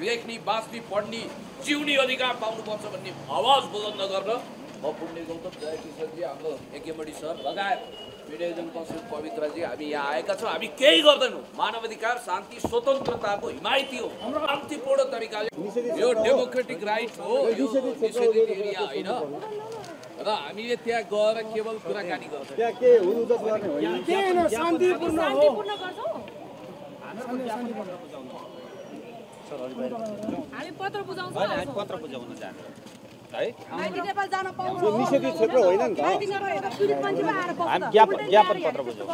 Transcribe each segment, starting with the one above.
लेख्ने बाँच्ने पढ्ने जिउने अधिकार पाउनुपर्छ भन्ने आवाज बुलन्द गर्न म पुण्य गौतम जय किशोरजी हाम्रो एकेमडी सर लगायत विनयजन कौशिक पवित्रजी हामी यहाँ आएका छौँ। हामी केही गर्दैनौँ। मानव अधिकार शान्ति स्वतन्त्रताको हिमायती हो। शान्तिपूर्ण तरिकाले यो डेमोक्रेटिक राइट हो यो निषेधित एरिया होइन। र हामीले त्यहाँ गएर केवल कुराकानी गर्छौँ। हामी पत्र बुझाउन जानु है। क्षेत्र होइन नि त। ज्ञापन- पत्र बुझाउँछौँ।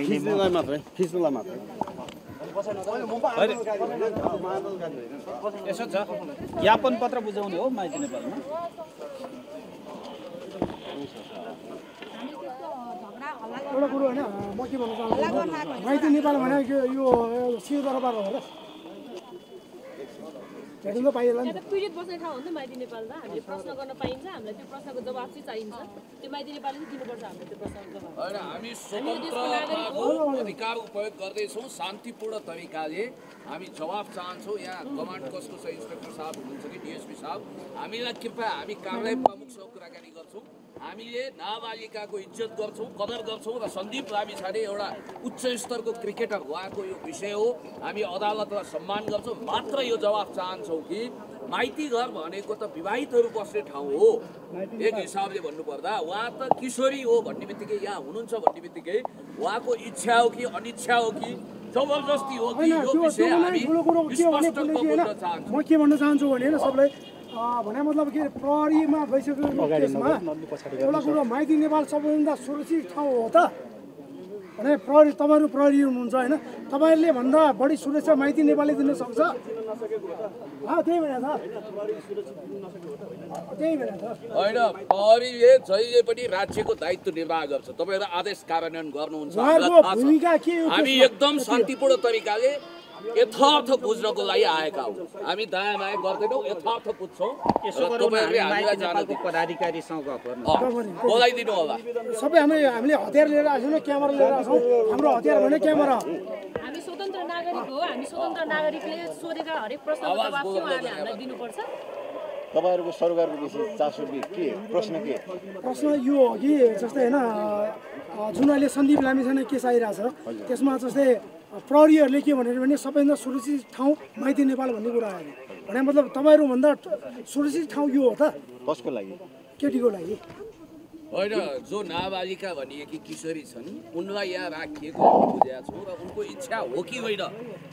खिच्नुलाई मात्रै खिच्नुलाई मात्रै। यसो छ। ज्ञापन पत्र बुझाउने हो माइती नेपालमा। एउटा कुरो होइन म के भन्न चाहन्छु माइती नेपाल भनेको यो सिंहदरबार हो र पाइएला नि यहाँ त पीडित बस्ने ठाउँ हो नि त माइती नेपाल त। हामीले प्रश्न गर्न पाइन्छ हामीलाई त्यो प्रश्नको जवाब चाहिँ चाहिन्छ। त्यो माइती नेपालले चाहिँ दिनुपर्छ हामीलाई त्यो प्रश्नको जवाब। होइन हामी स्वतन्त्रताको अधिकार उपयोग गर्दैछौँ शान्तिपूर्ण तरिकाले हामी जवाब चाहन्छौँ। यहाँ कमान्ड कसको छ इन्सपेक्टर साहब हुनुहुन्छ कि डिएसपी साहब? हामीलाई कृपया हामी कार्यालय प्रमुखसँग कुराकानी गर्छौँ। हामीले नाबालिकाको इज्जत गर्छौँ कदर गर्छौँ र सन्दीप लामिछाने एउटा उच्च स्तरको क्रिकेटर उहाँको यो विषय हो। हामी अदालतलाई सम्मान गर्छौँ। मात्र यो जवाब चाहन्छौँ कि माइती घर भनेको त विवाहितहरू बस्ने ठाउँ हो। एक हिसाबले भन्नुपर्दा उहाँ त किशोरी हो भन्ने बित्तिकै यहाँ हुनुहुन्छ भन्ने बित्तिकै उहाँको इच्छा हो कि अनिच्छा हो कि जबरजस्ती हो कि यो विषय हामी स्पष्ट बोल्न चाहन्छौँ। म के भन्न चाहन्छु भने सबलाई भने मतलब के प्रहरीमा गइसकेको केसमा एउटा कुरो माइती नेपाल सबैभन्दा सुरक्षित ठाउँ हो त। भने प्रहरी तपाईँहरू प्रहरी हुनुहुन्छ होइन? तपाईँहरूले भन्दा बढी सुरक्षा माइती नेपालले दिन सक्छ। त्यही त त्यही त होइन प्रहरीले जहिले पनि राज्यको दायित्व निर्वाह गर्छ। तपाईँहरू आदेश कार्यान्वयन गर्नुहुन्छ। हामी त्यसमा? एकदम शान्तिपूर्ण तरिकाले यथार्थ बुझ्नको लागि आएका हौँ। हामी दायाँ बायाँ गर्दैनौँ यथार्थ बुझ्छौँ। बोलाइदिनु होला। सबै हामी हामीले हतियार लिएर आएको छैनौँ क्यामेरा लिएर आएको छौँ। हाम्रो हतियार भने क्यामेरा। हामी स्वतन्त्र नागरिक हो हामी स्वतन्त्र नागरिकले सोधेका हरेक प्रश्नको जवाब चाहिँ उहाँले। हामीलाई दिनुपर्छ। तपाईँहरूको सरकारको विषय चासो के? के प्रश्न के? प्रश्न यो हो कि जस्तै होइन जुन अहिले सन्दीप लामिछाने केस आइरहेछ। त्यसमा जस्तै प्रहरीहरूले के भनेर भने सबैभन्दा सुरक्षित ठाउँ माइती नेपाल भन्ने कुरा आयो। भने मतलब तपाईँहरूभन्दा सुरक्षित ठाउँ यो हो त? कसको लागि? केटीको लागि। होइन जो नाबालिका भनिएकी किशोरी छन् उनलाई यहाँ राखिएको हामी बुझेका छौँ र उनको इच्छा हो कि होइन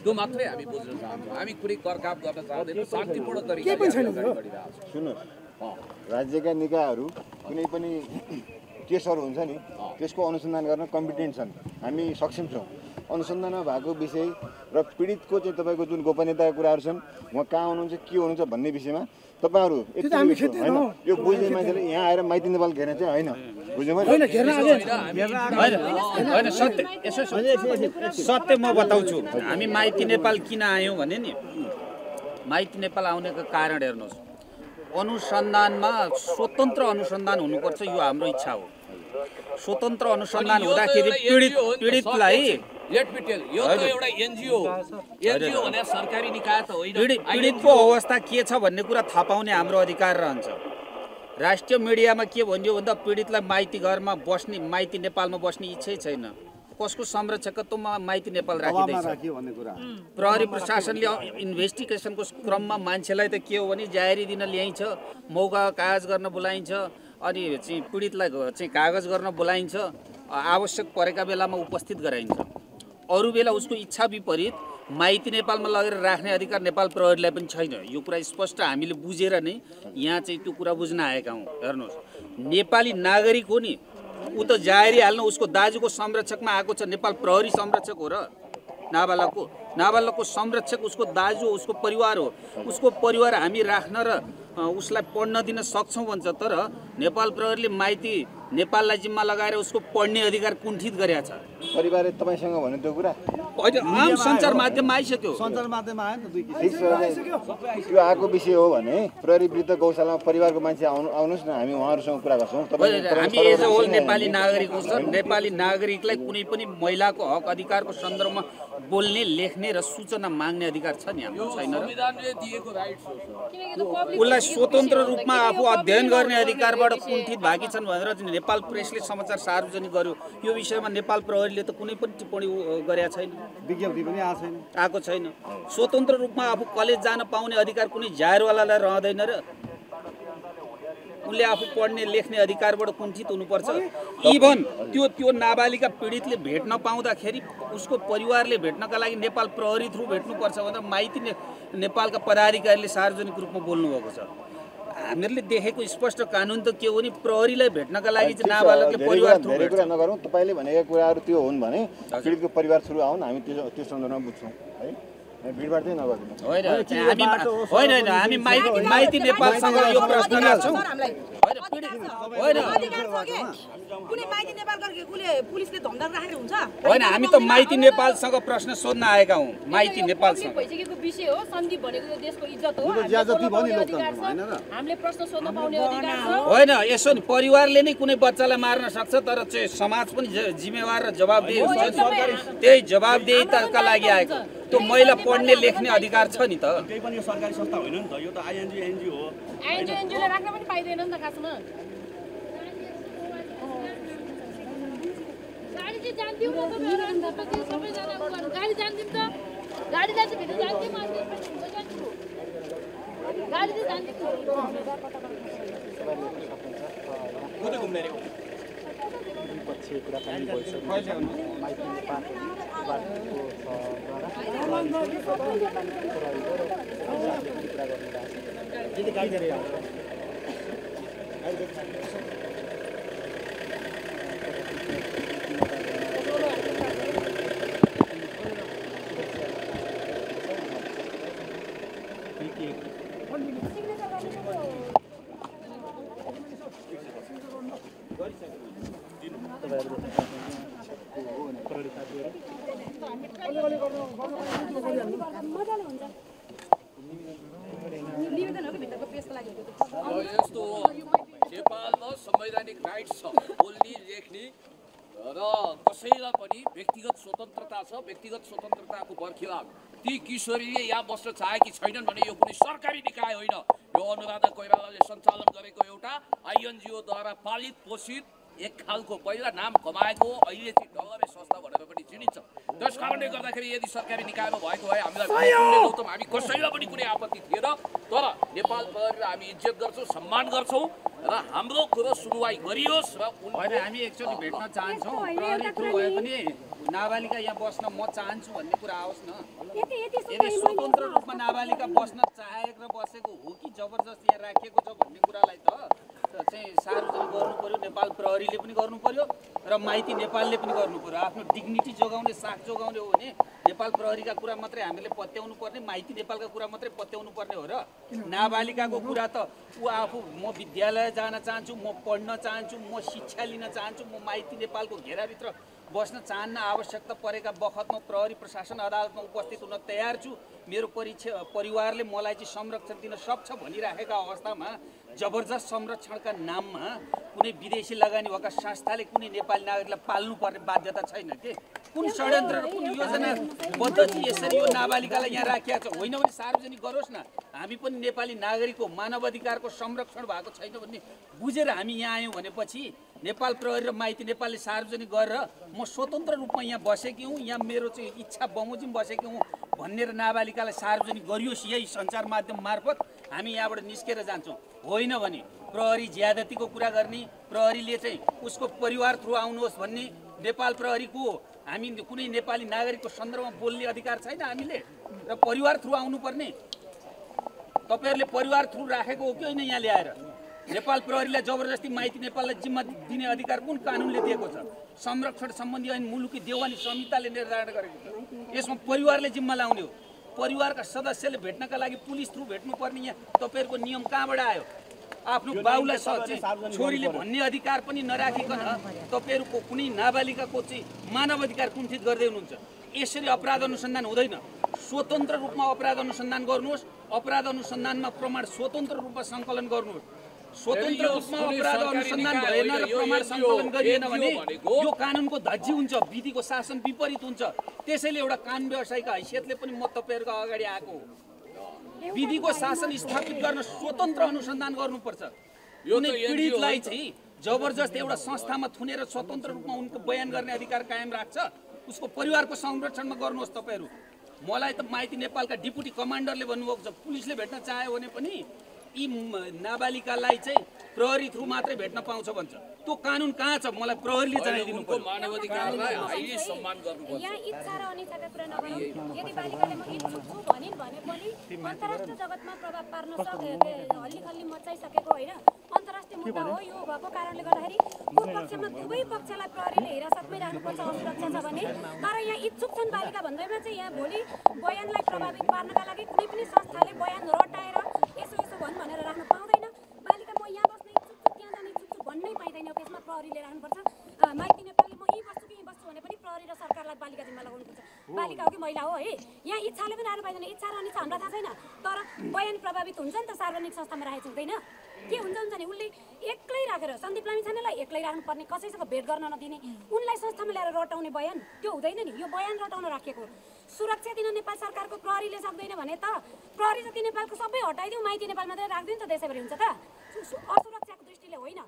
त्यो मात्रै हामी बुझ्न चाहन्छौँ। हामी कुनै करकाप गर्न चाहँदैनौँ शान्तिपूर्ण तरिकाले सुन्नुहोस् राज्यका निकायहरू कुनै पनि केसहरू हुन्छ नि त्यसको अनुसन्धान गर्न कम्पिटेन्ट छन्। हामी सक्षम छौँ। अनुसन्धानमा भएको विषय र पीडितको चाहिँ तपाईँको जुन गोपनीयताका कुराहरू छन् उहाँ कहाँ हुनुहुन्छ के हुनुहुन्छ भन्ने विषयमा तपाईँहरू। होइन। यो बुझ्ने मान्छेले यहाँ आएर माइती नेपाल घेर्ने चाहिँ होइन। होइन सत्य यसो सत्य म बताउँछु। हामी माइती नेपाल किन आयौँ भने नि माइती नेपाल आउनेको कारण हेर्नुहोस्। अनुसन्धानमा स्वतन्त्र अनुसन्धान हुनुपर्छ यो हाम्रो इच्छा हो। स्वतन्त्र अनुसन्धान हुँदाखेरि पीडित पीडितलाई tell, यो त। एउटा एनजिओ एनजिओ भने सरकारी निकाय त होइन। पीडितको अवस्था के छ भन्ने कुरा थाहा पाउने हाम्रो अधिकार रहन्छ। राष्ट्रिय मिडियामा के भनियो भन्दा पीडितलाई माइती घरमा बस्ने माइती नेपालमा बस्ने इच्छै छैन। कसको संरक्षकत्वमा माइती नेपाल राखिँदैछ? प्रहरी प्रशासनले इन्भेस्टिगेसनको क्रममा मान्छेलाई त के हो भने जाहेरी दिन ल्याइन्छ मौका कागज गर्न बोलाइन्छ अनि चाहिँ पीडितलाई चाहिँ कागज गर्न बोलाइन्छ आवश्यक परेका बेलामा उपस्थित गराइन्छ। अरू बेला उसको इच्छा विपरीत माइती नेपालमा लगेर राख्ने अधिकार नेपाल प्रहरीलाई पनि छैन। यो कुरा स्पष्ट हामीले बुझेर नै यहाँ चाहिँ त्यो कुरा बुझ्न आएका हौँ। हेर्नुहोस् नेपाली नागरिक हो नि ऊ त जाहेरी हाल्न उसको दाजुको संरक्षकमा आएको छ नेपाल प्रहरी संरक्षक हो र? नाबालकको नाबालकको संरक्षक उसको दाजु हो उसको परिवार हो। उसको परिवार हामी राख्न र उसलाई पढ्न दिन सक्छौँ भन्छ तर नेपाल प्रहरीले माइती नेपाललाई जिम्मा लगाएर उसको पढ्ने अधिकार कुण्ठित गरेका छ परिवारले तपाईँसँग भन्यो त्यो कुरा? होइन आम सञ्चार माध्यममा आइसक्यो। सञ्चार माध्यममा आयो नि त्यो आएको विषय हो भने प्रहरी विरुद्ध गौशालामा परिवारको मान्छे आउनु आउनुहोस् न हामी उहाँहरूसँग कुरा गर्छौँ। हामी एज अ होल नेपाली नागरिक हौँ सर। नेपाली नागरिकलाई कुनै पनि महिलाको हक अधिकारको सन्दर्भमा बोल्ने लेख्ने र सूचना माग्ने अधिकार छ नि हाम्रो छैन र? संविधानले दिएको राइट्स हो सर किनकि त्यो public उसलाई यो स्वतन्त्र रूपमा आफू यो अध्ययन गर्ने अधिकारबाट कुण्ठित भागी छन् भनेर चाहिँ नेपाल प्रेसले समाचार सार्वजनिक गर्यो। यो विषयमा नेपाल प्रहरीले त कुनै पनि टिप्पणी गरेका छैन। विज्ञप्ति पनि आएको छैन। आएको छैन। स्वतन्त्र रूपमा आफू कलेज जान पाउने अधिकार कुनै जाहेरवालालाई रहँदैन र उसले आफू पढ्ने लेख्ने अधिकारबाट कुण्ठित हुनुपर्छ। इभन त्यो त्यो नाबालिका पीडितले भेट्न पाउँदाखेरि उसको परिवारले भेट्नका लागि नेपाल प्रहरी थ्रु भेट्नुपर्छ भनेर माइती ने नेपालका पदाधिकारीले सार्वजनिक रूपमा बोल्नुभएको छ। हामीहरूले देखेको स्पष्ट कानुन त के हो भने प्रहरीलाई भेट्नका लागि चाहिँ नाबालकले परिवार धेरै कुरा नगरौँ। तपाईँले भनेका कुराहरू त्यो हुन् भने पीडितको परिवार थ्रु आउन् हामी त्यो त्यो सन्दर्भमा बुझ्छौँ। है? होइन हामी होइन होइन हामी माइती माइती नेपालसँग यो प्रश्न राख्छौँ। होइन पीडित होइन। अधिकार छ के कुनै माइती नेपाल गरेको कुले पुलिसले धमधम राखेको हुन्छ? होइन हामी त माइती नेपालसँग प्रश्न सोध्न आएका हौँ। माइती नेपालसँग। public भइसकेको विषय हो। सन्दीप भनेको यो देशको इज्जत हो। यो त हामीले ज्यादती बोल्न भयो नि पाउने अधिकार लोकतन्त्रमा, होइन छ र? हामीले प्रश्न सोध्न पाउने अधिकार छ। होइन यसो नि परिवारले नै कुनै बच्चालाई मार्न सक्छ तर चाहिँ समाज पनि जिम्मेवार र जवाबदेही हुन्छ। त्यही जवाबदेहिताका लागि आएको। त्यो महिला पढ्ने लेख्ने अधिकार छ नि त। केही पनि यो सरकारी संस्था होइन नि त? यो त आइएनजी हो। एनजिओले राख्न पनि पाइँदैन नि त खासमा। गाडी चाहिँ जान्थ्यौँ न तपाईँहरू अन्त पछि सबैजना उ गर्नु गाडी जान्थ्यौँ त गाडी जान्छ फेरि जान्थ्यौँ अनि त्यसपछि म जान्छु गाडी चाहिँ जान्थ्यौँ निवेदन हो कि भित्रको प्रेसको लागि हो त्यो त। अब यस्तो हो नेपालमा संवैधानिक राइट्स छ बोल्ने लेख्ने र कसैलाई पनि व्यक्तिगत स्वतन्त्रता छ व्यक्तिगत स्वतन्त्रताको बरखिलाफ। ती किशोरीले यहाँ बस्न चाहे कि छैनन् भने यो कुनै सरकारी निकाय होइन। यो अनुराधा कोइरालाले सञ्चालन गरेको एउटा आइएनजिओद्वारा पालित पोषित एक खालको पहिला नाम कमाएको अहिले चाहिँ डलरे संस्था भनेर पनि चिनिन्छ। त्यस कारणले गर्दाखेरि यदि सरकारी निकायमा भएको भए हामीलाई हामी कसैलाई पनि कुनै आपत्ति थिएन। तर नेपाल प्रहरीलाई हामी इज्जत गर्छौँ सम्मान गर्छौँ र हाम्रो कुरो सुनवाई गरियोस् र हामी एकचोटि भेट्न चाहन्छौँ। प्रहरी थ्रु भए पनि नाबालिका यहाँ बस्न म चाहन्छु भन्ने कुरा आओस् न। यदि स्वतन्त्र रूपमा नाबालिका बस्न चाहेर बसेको हो कि जबरजस्ती यहाँ राखिएको छ भन्ने कुरालाई त चाहिँ सार्वजनिक गर्नु पर्यो नेपाल प्रहरीले पनि गर्नु पर्यो र माइती नेपालले पनि गर्नु पर्यो आफ्नो डिग्निटी जोगाउने साख जोगाउने हो भने नेपाल प्रहरीका कुरा मात्रै हामीले पत्याउनु पर्ने माइती नेपालका कुरा मात्रै पत्याउनु पर्ने हो र नाबालिकाको कुरा त ऊ आफू म विद्यालय जान चाहन्छु म पढ्न चाहन्छु म शिक्षा लिन चाहन्छु म माइती नेपालको घेराभित्र बस्न चाहन्न आवश्यकता परेका बखतमा प्रहरी प्रशासन अदालतमा उपस्थित हुन तयार छु। मेरो परिचय परिवारले मलाई चाहिँ संरक्षण दिन सक्छ भनिराखेका अवस्थामा जबरजस्त संरक्षणका नाममा कुनै विदेशी लगानी भएका संस्थाले कुनै नेपाली नागरिकलाई पाल्नुपर्ने बाध्यता छैन के? कुन षड्यन्त्र र कुन योजना चाहिँ यसरी यो नाबालिकालाई यहाँ राखिएको छ? होइन भने सार्वजनिक गरोस् न। हामी पनि नेपाली नागरिक हो मानव अधिकारको संरक्षण भएको छैन भन्ने बुझेर हामी यहाँ आयौँ भनेपछि नेपाल प्रहरी र माइती नेपालले सार्वजनिक गरेर म स्वतन्त्र रूपमा यहाँ बसेकी हुँ। यहाँ मेरो चाहिँ इच्छा बमोजिम बसेकी हुँ। भन्ने र नाबालिकालाई सार्वजनिक गरियोस् यही सञ्चार माध्यम मार्फत हामी यहाँबाट निस्केर जान्छौँ। होइन भने प्रहरी ज्यादतीको कुरा गर्ने प्रहरीले चाहिँ उसको परिवार थ्रु आउनुहोस् भन्ने नेपाल प्रहरीको हामी कुनै नेपाली नागरिकको सन्दर्भमा बोल्ने अधिकार छैन हामीले? र परिवार थ्रु आउनुपर्ने? तपाईँहरूले परिवार थ्रु राखेको हो कि होइन यहाँ ल्याएर नेपाल प्रहरीलाई जबरजस्ती माइती नेपाललाई जिम्मा दिने अधिकार कुन कानुनले दिएको छ? संरक्षण सम्बन्धी ऐन मुलुकी देवानी संहिताले निर्धारण गरेको छ। यसमा परिवारले जिम्मा लाउने हो। परिवारका सदस्यले भेट्नका लागि पुलिस थ्रु भेट्नुपर्ने यहाँ तपाईँहरूको नियम कहाँबाट आयो? आफ्नो बाउलाई स- चाहिँ छोरीले भन्ने अधिकार पनि नराखिकन तपाईँहरूको कुनै नाबालिकाको चाहिँ मानव अधिकार कुण्ठित गर्दै हुनुहुन्छ। यसरी अपराध अनुसन्धान हुँदैन। स्वतन्त्र रूपमा अपराध अनुसन्धान गर्नुहोस्। अपराध अनुसन्धानमा प्रमाण स्वतन्त्र रूपमा सङ्कलन गर्नुहोस्। स्वतन्त्र रूपमा कुनै अपराध अनुसन्धान भएन र प्रमाण सङ्कलन गरिएन भने यो कानुनको धज्जी हुन्छ विधिको शासन विपरीत हुन्छ। त्यसैले एउटा कानुन व्यवसायीको हैसियतले पनि म तपाईँहरूको अगाडि आएको हो। विधिको शासन स्थापित गर्न स्वतन्त्र अनुसन्धान गर्नुपर्छ। यो कुनै पीडितलाई। चाहिँ जबरजस्त एउटा संस्थामा थुनेर स्वतन्त्र रूपमा उनको बयान गर्ने अधिकार कायम राख्छ। उसको परिवारको संरक्षणमा गर्नुहोस् तपाईँहरू। मलाई त माइती नेपालका डिपुटी कमान्डरले भन्नुभएको छ पुलिसले भेट्न चाह्यो भने पनि यी नाबालिकालाई चाहिँ प्रहरी थ्रु मात्रै भेट्न पाउँछ भन्छ। त्यो कानुन कहाँ छ? मलाई प्रहरीले चाहिदिनु उनको पर्यो। मानवाधिकारलाई हाइली सम्मान गर्नुपर्छ यहाँ इच्छा र अनिच्छाका कुरा नगरौँ। यदि बालिकाले म इच्छुक छु भनिन् भने पनि अन्तर्राष्ट्रिय जगतमा प्रभाव पार्न सक्यो हल्ली खल्ली मचाइसकेको होइन। अन्तर्राष्ट्रिय मुद्दा हो यो भएको कारणले गर्दाखेरि को पक्षमा दुवै पक्षलाई प्रहरीले हिरासतमै राख्नुपर्छ असुरक्षा छ भने। तर यहाँ इच्छुक छन् बालिका भन्दैमा चाहिँ यहाँ भोलि बयानलाई प्रभावित पार्नका लागि कुनै पनि संस्थाले बयान रटाएर यसो भन् भनेर राख्न पाउँदैन। बालिका म यहाँ बस्न इच्छुक छु त्यहाँ जान इच्छुक छु भन्नै पाइँदैन यो केसमा प्रहरीले राख्नुपर्छ माइती नेपालले म यहीँ बस्छु कि यहीँ बस्छु भने पनि प्रहरी र सरकारलाई बालिका जिम्मा लगाउनुपर्छ बालिका हो कि महिला हो है? यहाँ इच्छाले पनि राख्नु पाइँदैन इच्छा र अनिच्छा हामीलाई थाहा छैन। तर बयान प्रभावित हुन्छ नि त सार्वजनिक संस्थामा राखेको हुँदैन। के हुन्छ हुन्छ नि उसले एक्लै राखेर सन्दीप लामिछानेलाई एक्लै राख्नुपर्ने कसैसँग भेट गर्न नदिने उनलाई संस्थामा ल्याएर रटाउने बयान त्यो हुँदैन नि। यो बयान रटाउन राखेको सुरक्षा दिन नेपाल सरकारको प्रहरीले सक्दैन भने त प्रहरी जति नेपालको सबै हटाइदिउँ माइती नेपाल मात्रै राखिदिउँ त देशैभरि हुन्छ त। असुरक्षाको दृष्टिले होइन।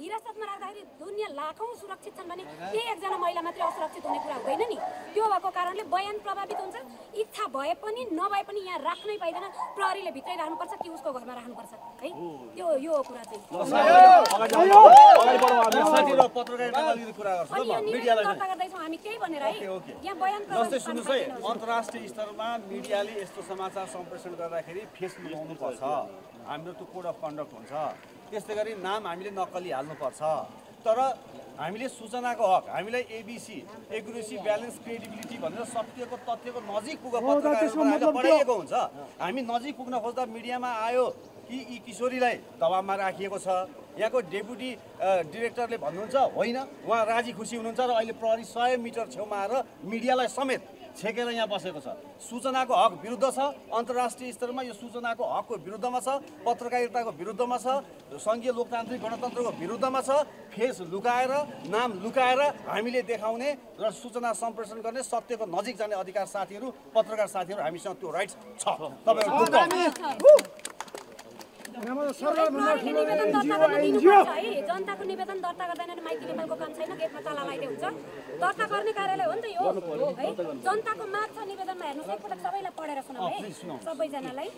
हिरासतमा राख्दाखेरि दुनियाँ लाखौँ सुरक्षित छन् भने त्यही एकजना महिला मात्रै असुरक्षित हुने कुरा हुँदैन नि त्यो भएको कारणले बयान प्रभावित हुन्छ इच्छा भए पनि नभए पनि यहाँ राख्नै पाइँदैन प्रहरीले भित्रै राख्नुपर्छ कि उसको घरमा राख्नुपर्छ है त्यो यो हो कुरा चाहिँ हामी त्यही भनेर है। यहाँ बयान। अन्तर्राष्ट्रिय स्तरमा मिडियाले यस्तो समाचार सम्प्रेषण गर्दाखेरि फेस लगाउनुपर्छ हाम्रो त्यो कोड अफ कन्डक्ट हुन्छ त्यस्तै गरी नाम हामीले नक्कली हाल्नुपर्छ। तर हामीले सूचनाको हक हामीलाई एबिसी एकुरेसी ब्यालेन्स क्रेडिबिलिटी भनेर सत्यको तथ्यको नजिक पुग पढाइएको हुन्छ। हामी नजिक पुग्न खोज्दा मिडियामा आयो कि यी किशोरीलाई दबाबमा राखिएको छ। यहाँको डेपुटी डिरेक्टरले भन्नुहुन्छ होइन उहाँ राजी खुसी हुनुहुन्छ र अहिले प्रहरी सय मिटर छेउमा आएर मिडियालाई समेत छेकेर यहाँ बसेको छ। सूचनाको हक विरुद्ध छ। अन्तर्राष्ट्रिय स्तरमा यो सूचनाको हकको विरुद्धमा छ। पत्रकारिताको विरुद्धमा छ। सङ्घीय लोकतान्त्रिक गणतन्त्रको विरुद्धमा छ। फेस लुकाएर नाम लुकाएर हामीले देखाउने र सूचना सम्प्रेषण गर्ने सत्यको नजिक जाने अधिकार साथीहरू पत्रकार साथीहरू हामीसँग त्यो राइट्स छ। तपाईँहरू जनताको निवेदन दर्ता गर्दैन भने माइती नेपालको काम छैन गेटमा ताला लगाइदिए हुन्छ। दर्ता गर्ने कार्यालय हो नि त यो। है जनताको माग छ निवेदनमा हेर्नुहोस्। एकपटक सबैलाई पढेर सुनाऊ है। सबैजनालाई।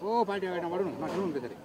ஓ பாட்டி வரணும். நான் சொல்லணும் சரி